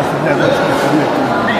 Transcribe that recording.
Graças a Deus